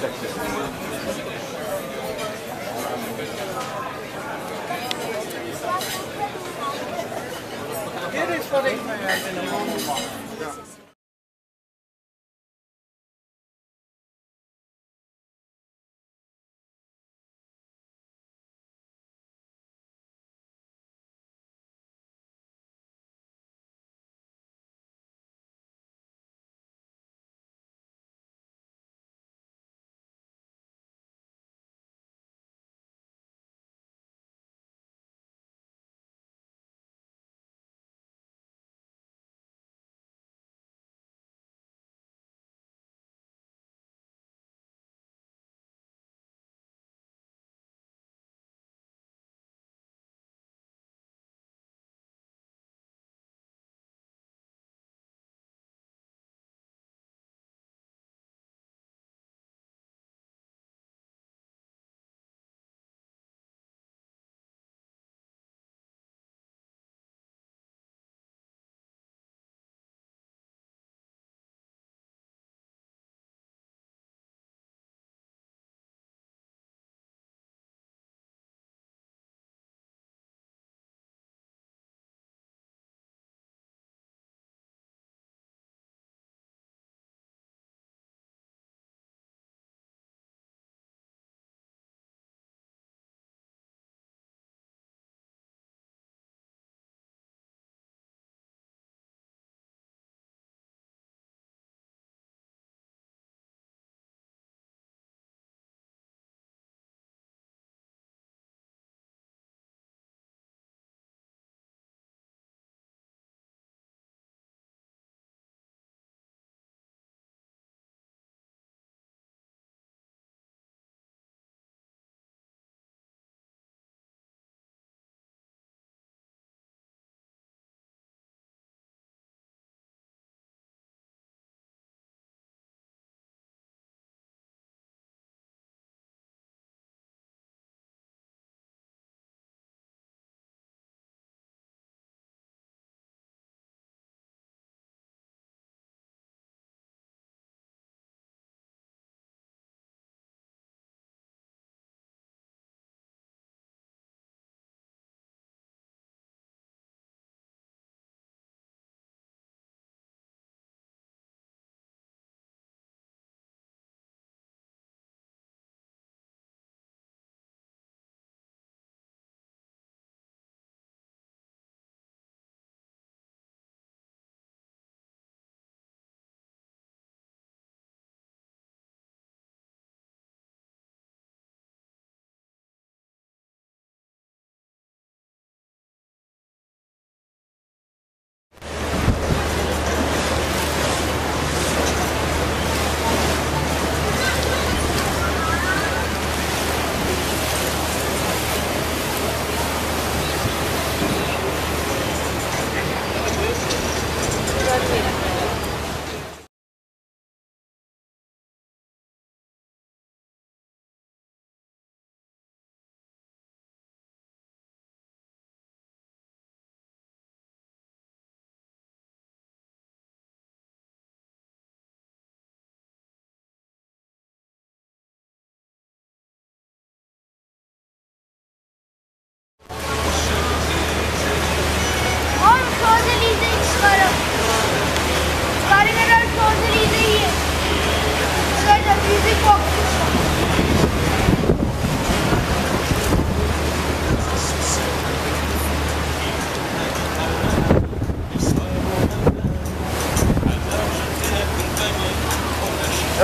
Dit is wat ik me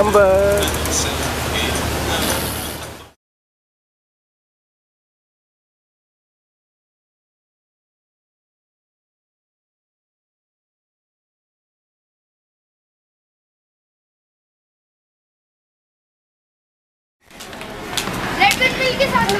Ambar red will मिल के साथ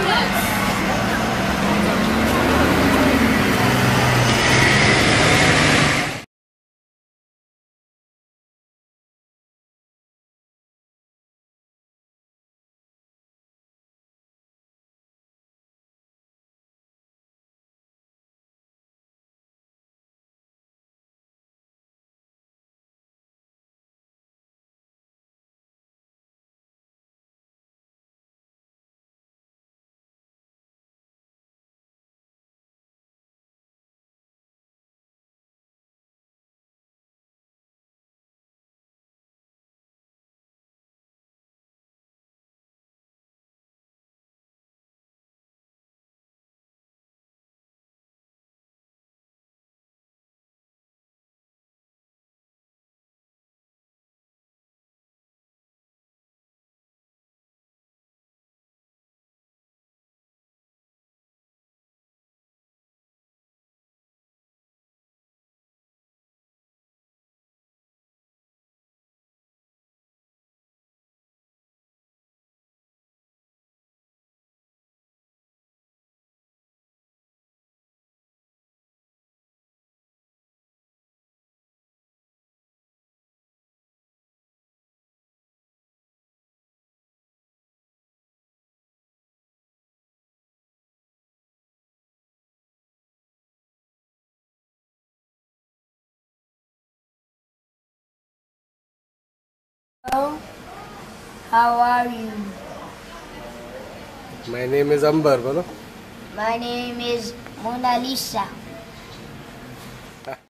Hello. How are you? My name is Ambar, बोलो My name is Mona Lisa.